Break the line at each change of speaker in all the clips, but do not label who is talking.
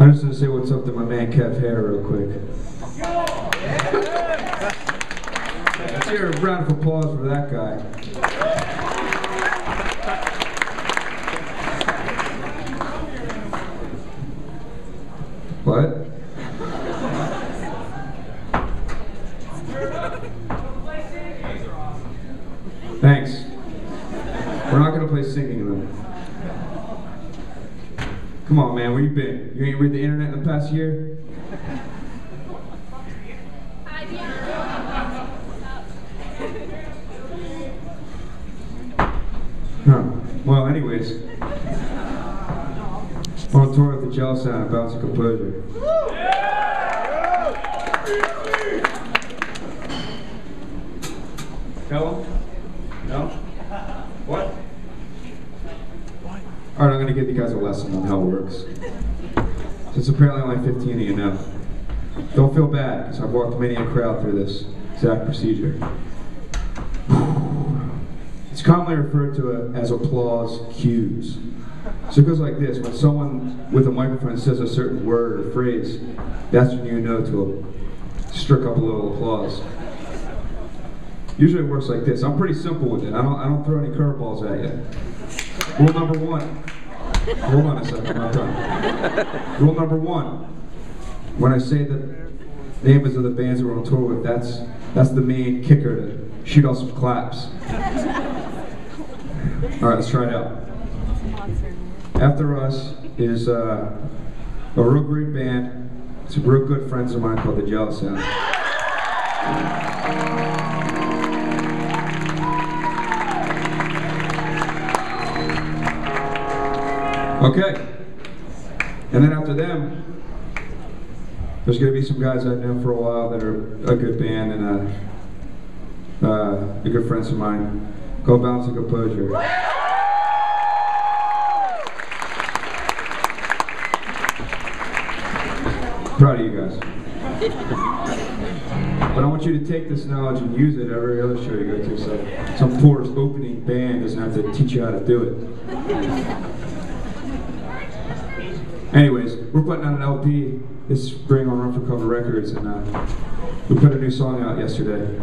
I just want to say what's up to my man Kev Hare real quick. Let's hear a round of applause for that guy. What? Thanks. We're not gonna play singing though. Come on, man, where you been? You ain't read the internet in the past year? Huh. Well, anyways. On tour with the Jealous Sound, Balance and Composure. Tell him? No? What? All right, I'm gonna give you guys a lesson on how it works. Since apparently only 15 of you know. Don't feel bad, because I've walked many a crowd through this exact procedure. It's commonly referred to uh, as applause cues. So it goes like this, when someone with a microphone says a certain word or phrase, that's when you know to stir up a little applause. Usually it works like this. I'm pretty simple with it. I don't, I don't throw any curveballs at you. Rule number one. Hold on a second, I'm done. Rule number one. When I say the names of the bands we're on tour with, that's that's the main kicker to shoot off some claps. All right, let's try it out. After us is uh, a real great band. Some real good friends of mine called the Jealous Sound. Okay. And then after them, there's going to be some guys I've known for a while that are a good band and uh, uh, a good friends of mine called Balance and Composure. Proud of you guys. But I want you to take this knowledge and use it every other show you go to so some poor opening band doesn't have to teach you how to do it. Anyways, we're putting out an LP this spring on Run for Cover Records, and uh, we put a new song out yesterday.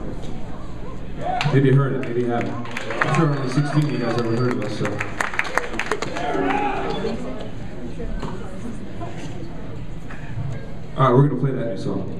Maybe you heard it, maybe you haven't. I'm sure only 16 of you guys ever heard of us, so. Alright, we're gonna play that new song.